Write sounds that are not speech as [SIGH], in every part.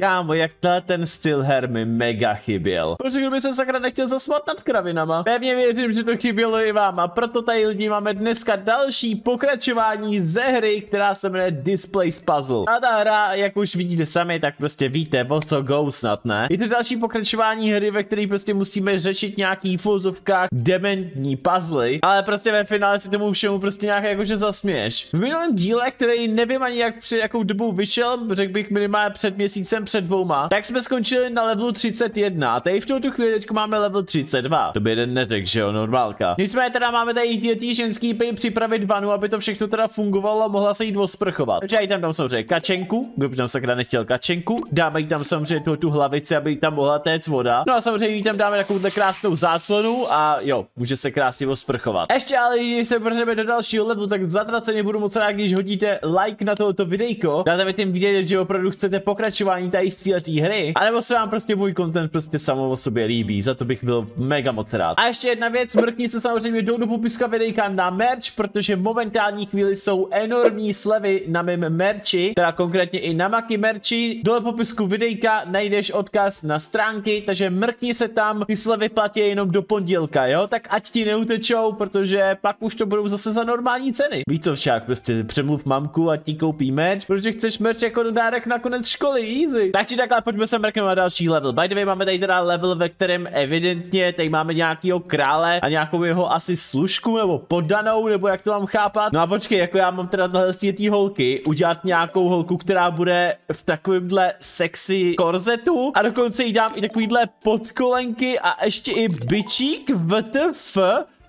Kámo, jak ten styl her mi mega chyběl. Proč kdyby se sakra nechtěl zasmat nad kravinama? Pevně věřím, že to chybělo i vám a proto tady lidi máme dneska další pokračování ze hry, která se jmenuje Displays Puzzle. A ta hra, jak už vidíte sami, tak prostě víte, o co go snad, ne? Je to další pokračování hry, ve které prostě musíme řešit nějaký fuzovkách dementní puzzle, ale prostě ve finále si tomu všemu prostě nějak jakože zasměješ. V minulém díle, který nevím ani jak při jakou dobu vyšel, řekl bych minimálně před měsícem, před dvouma, tak jsme skončili na levelu 31 a tady v tuto chvíli teď máme level 32. To by jeden neřekl, že jo, normálka. Nicméně teda máme tady ty ženský pej připravit vanu, aby to všechno teda fungovalo a mohla se jít osprchovat. Takže já tam tam samozřejmě kačenku, kdo by tam sakra nechtěl kačenku, dáme jí tam samozřejmě tu, tu hlavici, aby jí tam mohla téct voda. No a samozřejmě jí tam dáme takovou krásnou záclonu a jo, může se krásně osprchovat. Ještě ale když se vrhneme do dalšího levelu, tak zatraceně budu moc rád, když hodíte like na tohoto videjko. Dáte mi tím vidět, že opravdu chcete pokračování tady z této hry, anebo se vám prostě můj content prostě samo o sobě líbí, za to bych byl mega moc rád. A ještě jedna věc, mrkni se samozřejmě do, do popiska videjka na merch, protože momentální chvíli jsou enormní slevy na mém merchi, teda konkrétně i na Maki merchi. Dole popisku videjka najdeš odkaz na stránky, takže mrkni se tam, ty slevy platí jenom do pondělka, jo? Tak ať ti neutečou, protože pak už to budou zase za normální ceny. Víš co však, prostě přemluv mamku a ti koupí merch, protože chceš merch jako dárek na konec školy, easy. Tak či takhle, pojďme se mrknout na další level. By the way, máme tady teda level, ve kterém evidentně tady máme nějakého krále a nějakou jeho asi služku nebo podanou, nebo jak to mám chápat. No a počkej, jako já mám teda tahle ty holky, udělat nějakou holku, která bude v takovémhle sexy korzetu a dokonce jí dám i takovýhle podkolenky a ještě i bičík VTF.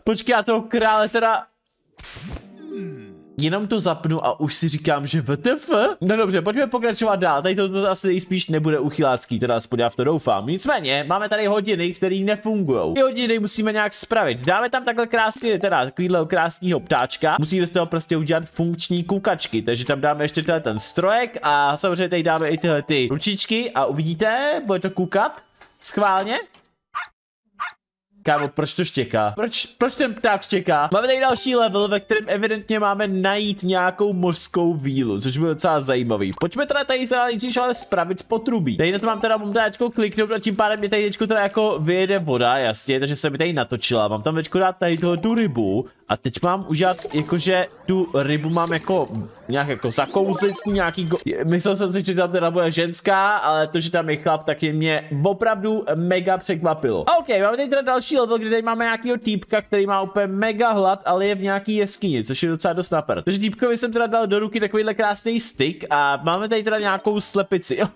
Počkej, já toho krále teda jenom to zapnu a už si říkám, že VTF? No dobře, pojďme pokračovat dál, tady to, to asi nejspíš nebude uchylácký, teda aspoň já v to doufám. Nicméně, máme tady hodiny, které nefungují. Ty hodiny musíme nějak spravit. Dáme tam takhle krásně, teda takovýhle krásného ptáčka. Musíme z toho prostě udělat funkční kukačky, takže tam dáme ještě tenhle ten strojek a samozřejmě tady dáme i tyhle ty ručičky a uvidíte, bude to kukat schválně. Kámo, proč to štěká? Proč, proč ten pták štěká? Máme tady další level, ve kterém evidentně máme najít nějakou mořskou vílu, což bude docela zajímavý. Pojďme teda tady teda nejdřív ale spravit potrubí. Tady na to mám teda mám teda kliknout a tím pádem mě tady teda jako vyjede voda, jasně, takže se mi tady natočila. Mám tam teďko dát tady tu rybu a teď mám udělat, jakože tu rybu mám jako nějak jako zakouzlit s nějaký go... Myslel jsem si, že tam teda bude ženská, ale to, že tam je chlap, tak je mě opravdu mega překvapilo. OK, máme tady teda další level, kde tady máme nějakýho týpka, který má úplně mega hlad, ale je v nějaký jeskyni, což je docela dost napr. Takže týpkovi jsem teda dal do ruky takovýhle krásný stick a máme tady teda nějakou slepici. Jo,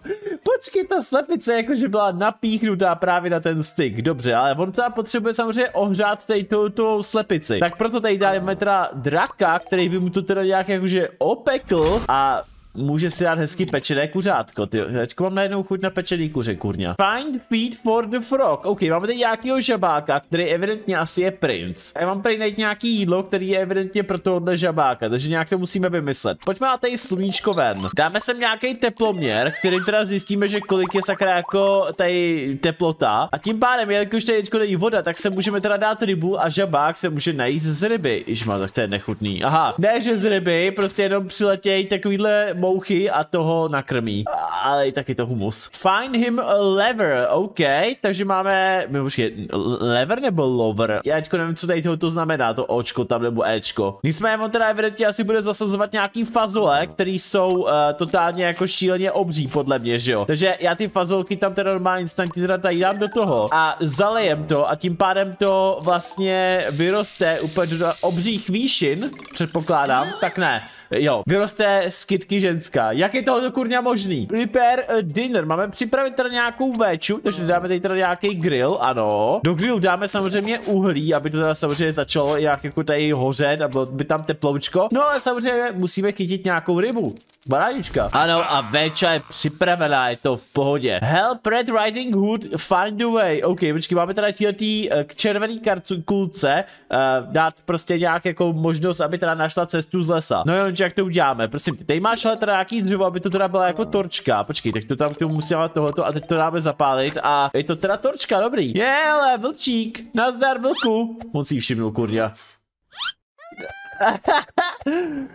počkej, ta slepice jakože byla napíchnutá právě na ten stick. Dobře, ale on teda potřebuje samozřejmě ohřát tady tu, tu slepici. Tak proto tady dáme teda draka, který by mu to teda nějak jakože opekl a může si dát hezky pečené kuřátko. Ty, teďko mám najednou chuť na pečený kuře, kurňa. Find feed for the frog. OK, máme tady nějakýho žabáka, který evidentně asi je princ. A já mám tady najít nějaký jídlo, který je evidentně pro tohohle žabáka, takže nějak to musíme vymyslet. Pojďme na tady sluníčko ven. Dáme sem nějaký teploměr, který teda zjistíme, že kolik je sakra jako tady teplota. A tím pádem, jelikož tady teďko není voda, tak se můžeme teda dát rybu a žabák se může najíst z ryby. Má tak to je nechutný. Aha, ne, že z ryby, prostě jenom přiletějí takovýhle mouchy a toho nakrmí. Ale i taky to humus. Find him a lever, OK, takže máme, počkej, lever nebo lover? Já teďko nevím, co tady to znamená, to očko tam nebo Ečko. Nicméně on teda evidentně asi bude zasazovat nějaký fazole, který jsou uh, totálně jako šíleně obří, podle mě, že jo. Takže já ty fazolky tam teda normálně instantně teda tady dám do toho a zalejem to a tím pádem to vlastně vyroste úplně do obřích výšin, předpokládám, tak ne. Jo, vyroste z kytky ženská. Jak je to kurňa možný? Prepare a dinner. Máme připravit teda nějakou véču, takže dáme tady teda nějaký grill, ano. Do grillu dáme samozřejmě uhlí, aby to teda samozřejmě začalo jak jako tady hořet a bylo by tam teploučko. No ale samozřejmě musíme chytit nějakou rybu. Barádička. Ano a véča je připravená, je to v pohodě. Help Red Riding Hood find a way. OK, počkej, máme teda tíhletý uh, k červený kartu kulce uh, dát prostě nějak jako možnost, aby teda našla cestu z lesa. No jo, jak to uděláme? Prosím, tady máš ale teda nějaký dřevo, aby to teda byla jako torčka. Počkej, tak to tam k tomu musíme tohoto a teď to dáme zapálit a je to teda torčka, dobrý. Je, ale vlčík, nazdar vlku. Moc si všimnul, kurňa.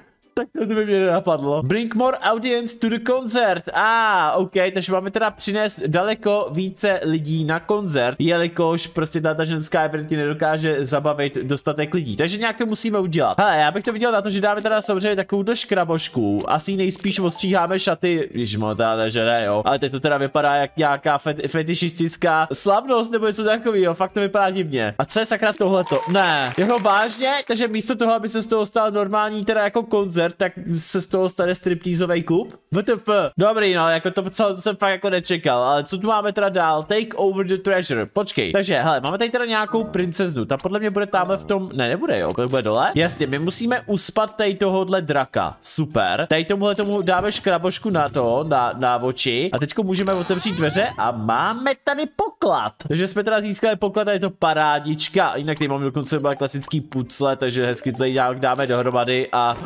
[LAUGHS] Tak to by mě nenapadlo. Bring more audience to the concert. A, ah, OK, takže máme teda přinést daleko více lidí na koncert, jelikož prostě ta ženská evidentně nedokáže zabavit dostatek lidí. Takže nějak to musíme udělat. Hele, já bych to viděl na to, že dáme teda samozřejmě takovou to škrabošku. Asi nejspíš ostříháme šaty, když teda že ne, jo. Ale teď to teda vypadá jak nějaká fet fetišistická slavnost nebo něco takového. Fakt to vypadá divně. A co je sakra tohleto? Ne. Jako vážně? Takže místo toho, aby se z toho stal normální teda jako koncert, tak se z toho stane striptýzový klub? WTF. Dobrý, no, jako to, co jsem fakt jako nečekal. Ale co tu máme teda dál? Take over the treasure. Počkej. Takže, hele, máme tady teda nějakou princeznu. Ta podle mě bude tamhle v tom... Ne, nebude, jo, bude dole. Jasně, my musíme uspat tady tohohle draka. Super. Tady tomuhle tomu dáme škrabošku na to, na, na oči. A teďko můžeme otevřít dveře a máme tady poklad. Takže jsme teda získali poklad a je to parádička. Jinak tady máme dokonce klasický pucle, takže hezky to tady nějak dáme dohromady a...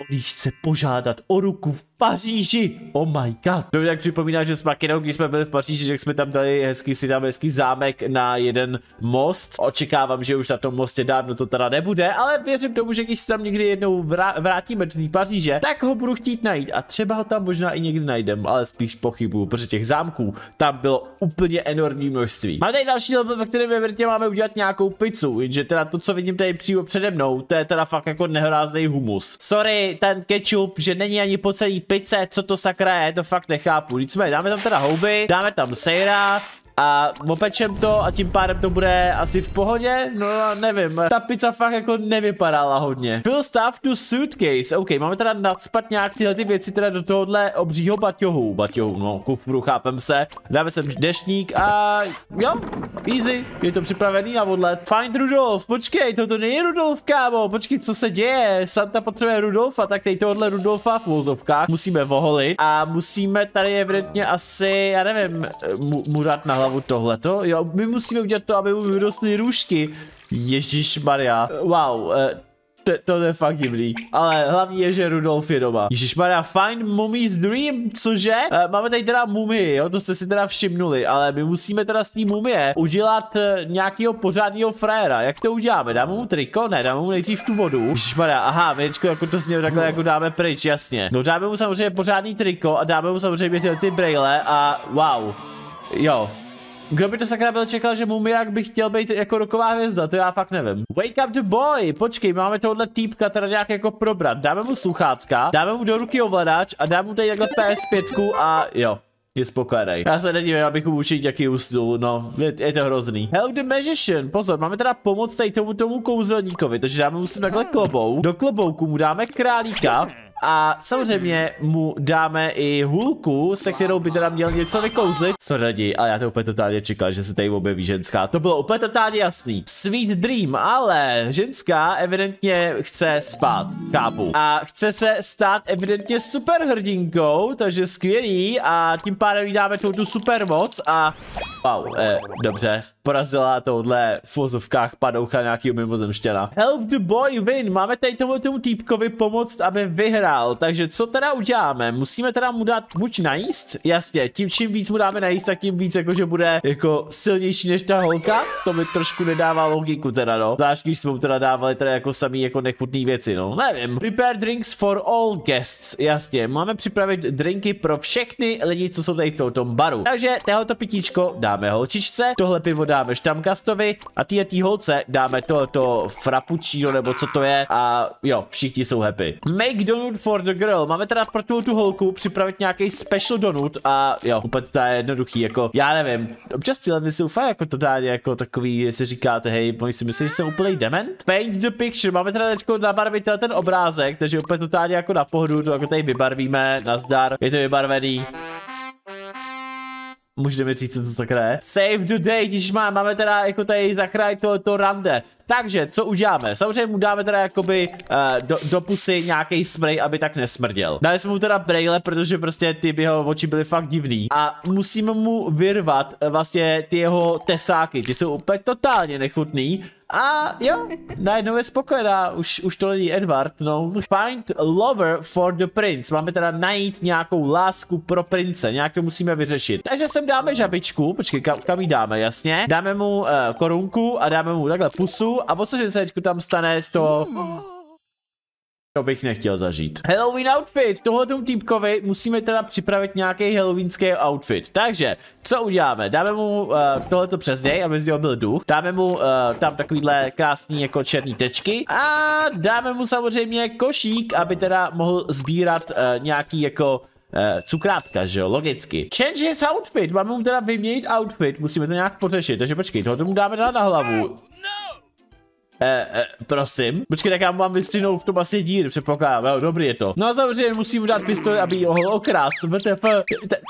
On chce požádat o ruku v Paříži. Oh my god. To tak připomíná, že s Makinou, když jsme byli v Paříži, že jsme tam dali hezký, si tam hezký zámek na jeden most. Očekávám, že už na tom mostě dávno to teda nebude, ale věřím tomu, že když se tam někdy jednou vrátíme do Paříže, tak ho budu chtít najít a třeba ho tam možná i někdy najdem, ale spíš pochybuju, protože těch zámků tam bylo úplně enormní množství. Máme tady další level, ve kterém ve máme udělat nějakou pizzu, jenže teda to, co vidím tady přímo přede mnou, to je teda fakt jako nehorázný humus. Sorry, ten ketchup, že není ani po celý pice, co to sakra je, to fakt nechápu. Nicméně dáme tam teda houby, dáme tam sejra, a opečem to a tím pádem to bude asi v pohodě? No nevím, ta pizza fakt jako nevypadala hodně. Fill stuff to suitcase, ok, máme teda nadspat nějak tyhle ty věci teda do tohohle obřího baťohu, baťohu, no kufru, chápem se. Dáme sem deštník a jo, easy, je to připravený na odlet. Find Rudolf, počkej, toto není Rudolf, kámo, počkej, co se děje? Santa potřebuje Rudolfa, tak tady tohohle Rudolfa v vozovkách musíme voholit a musíme tady evidentně asi, já nevím, mu, mu dát na hlavu hlavu tohleto. Jo, my musíme udělat to, aby mu vyrostly růžky. Ježíš Maria. Wow, eh, to, to je fakt divný. Ale hlavní je, že Rudolf je doma. Ježíš Maria, find mummy's dream, cože? E, máme tady teda mumii, jo, to jste si teda všimnuli, ale my musíme teda z té mumie udělat e, nějakého pořádného fréra. Jak to uděláme? Dáme mu triko? Ne, dáme mu nejdřív tu vodu. Ježíš Maria, aha, věčko, jako to znělo takhle, jako dáme pryč, jasně. No dáme mu samozřejmě pořádný triko a dáme mu samozřejmě ty, ty brejle a wow. Jo, kdo by to sakra byl čekal, že Mumiak by chtěl být jako roková hvězda, to já fakt nevím. Wake up the boy, počkej, máme tohle týpka teda nějak jako probrat. Dáme mu sluchátka, dáme mu do ruky ovladač a dáme mu tady takhle PS5 a jo, je spokojený. Já se nedívám, abych mu určitě jaký usnul, no, je, je, to hrozný. Help the magician, pozor, máme teda pomoc tady tomu tomu kouzelníkovi, takže dáme mu sem takhle klobou. Do klobouku mu dáme králíka a samozřejmě mu dáme i hůlku, se kterou by teda měl něco vykouzlit. Co radí? A já to úplně totálně čekal, že se tady objeví ženská. To bylo úplně totálně jasný. Sweet dream, ale ženská evidentně chce spát. Chápu. A chce se stát evidentně superhrdinkou, takže skvělý a tím pádem jí dáme tu super moc a wow, eh, dobře porazila tohle v vozovkách padoucha nějakýho mimozemštěna. Help the boy win, máme tady tomu tomu týpkovi pomoct, aby vyhrál, takže co teda uděláme? Musíme teda mu dát buď najíst, jasně, tím čím víc mu dáme najíst, tak tím víc jakože bude jako silnější než ta holka, to mi trošku nedává logiku teda no, zvlášť když jsme mu teda dávali teda jako samý jako nechutný věci no, nevím. Prepare drinks for all guests, jasně, máme připravit drinky pro všechny lidi, co jsou tady v tom baru, takže tohleto pitíčko dáme holčičce, tohle pivo dáme dáme štamkastovi a ty tý holce dáme tohoto frappuccino nebo co to je a jo, všichni jsou happy. Make donut for the girl. Máme teda pro tu holku připravit nějaký special donut a jo, úplně to je jednoduchý, jako já nevím. Občas ty levy jsou fakt jako totálně jako takový, jestli říkáte, hej, oni si myslí, že jsem úplně dement. Paint the picture, máme teda teďko nabarvit ten obrázek, takže úplně totálně jako na pohodu, to jako tady vybarvíme, nazdar, je to vybarvený. Můžete mi říct, co to sakra je? Save the day, když má, máme teda jako tady zachránit to, to rande. Takže, co uděláme? Samozřejmě mu dáme teda jakoby uh, do, do pusy nějaký spray, aby tak nesmrděl. Dali jsme mu teda brejle, protože prostě ty jeho oči byly fakt divný. A musíme mu vyrvat uh, vlastně ty jeho tesáky, ty jsou úplně totálně nechutný. A jo, najednou je spokojená, už, už to není Edward, no. Find lover for the prince. Máme teda najít nějakou lásku pro prince, nějak to musíme vyřešit. Takže sem dáme žabičku, počkej, kam, kam jí dáme, jasně. Dáme mu uh, korunku a dáme mu takhle pusu a o cože se teďku tam stane z toho To bych nechtěl zažít. Halloween outfit. Tohle tomu týpkovi musíme teda připravit nějaký halloweenský outfit. Takže, co uděláme? Dáme mu uh, tohleto přes něj, aby z něho byl duch. Dáme mu uh, tam takovýhle krásný jako černý tečky. A dáme mu samozřejmě košík, aby teda mohl sbírat uh, nějaký jako Uh, cukrátka, že jo, logicky. Change his outfit, máme mu teda vyměnit outfit, musíme to nějak pořešit, takže počkej, tohle mu dáme na hlavu. Eh, eh, prosím. Počkej, tak já mám vystřihnout v tom asi dír, předpokládám. Jo, dobrý je to. No a samozřejmě musím dát pistoli, aby ji mohl okrást. WTF.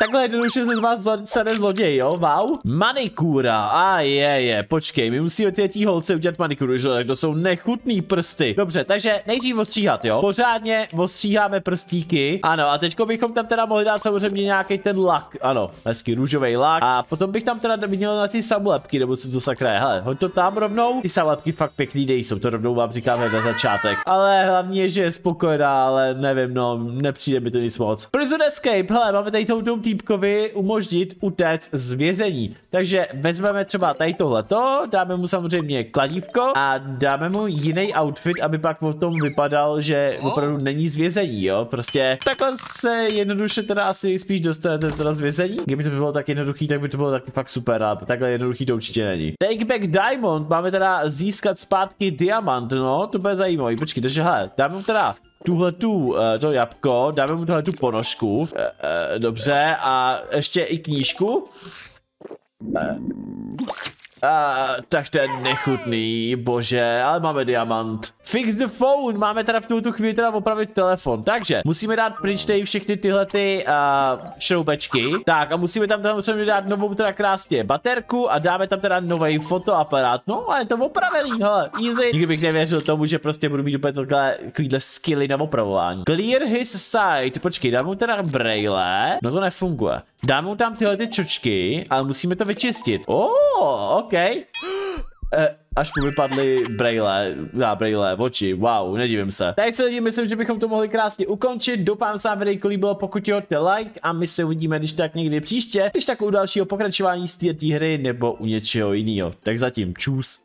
Takhle jednoduše se z vás sade zloděj, jo? Wow. Manikura. A je, je. Počkej, my musíme ty holce udělat manikuru, že to jsou nechutný prsty. Dobře, takže nejdřív ostříhat, jo? Pořádně ostříháme prstíky. Ano, a teďko bychom tam teda mohli dát samozřejmě nějaký ten lak. Ano, hezky růžový lak. A potom bych tam teda měl na ty samolepky, nebo co to sakra je. Hele, hoď to tam rovnou. Ty samolepky fakt pěkný pěkný nejsou, to rovnou vám říkáme na začátek. Ale hlavně že je spokojená, ale nevím, no, nepřijde mi to nic moc. Prison Escape, hele, máme tady tomu týpkovi umožnit utéct z vězení. Takže vezmeme třeba tady tohleto, dáme mu samozřejmě kladívko a dáme mu jiný outfit, aby pak o tom vypadal, že opravdu není z vězení, jo. Prostě takhle se jednoduše teda asi spíš dostanete teda z vězení. Kdyby to bylo tak jednoduchý, tak by to bylo taky fakt super, ale takhle jednoduchý to určitě není. Take back diamond, máme teda získat zpátky zpátky diamant, no, to bude zajímavý. Počkej, takže hele, dáme mu teda tuhle tu, uh, to jabko, dáme mu tuhle tu ponožku, uh, uh, dobře, a ještě i knížku. Uh, a, tak ten nechutný, bože, ale máme diamant. Fix the phone, máme teda v tuto chvíli teda opravit telefon, takže musíme dát pryč tady všechny tyhle ty uh, šroubečky. Tak a musíme tam tam třeba dát novou teda krásně baterku a dáme tam teda nový fotoaparát. No a je to opravený, hele, easy. Nikdy bych nevěřil tomu, že prostě budu mít úplně takhle, takovýhle skilly na opravování. Clear his sight, počkej, dám mu teda braille, no to nefunguje. Dám mu tam tyhle ty čočky, ale musíme to vyčistit. Oh, OK. [GASPS] Eh, až mu vypadly braille, já braille, oči, wow, nedivím se. Tak se lidi, myslím, že bychom to mohli krásně ukončit. Doufám se vám videjko líbilo, pokud jo, like a my se uvidíme, když tak někdy příště, když tak u dalšího pokračování z této hry nebo u něčeho jiného. Tak zatím, čus.